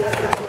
Gracias.